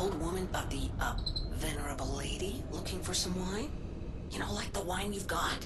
old woman, but the, uh, venerable lady looking for some wine? You know, like the wine you've got?